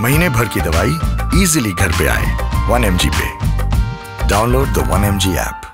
महीने भर की दवाई इजीली घर पे आए वन एम पे। Download the one M app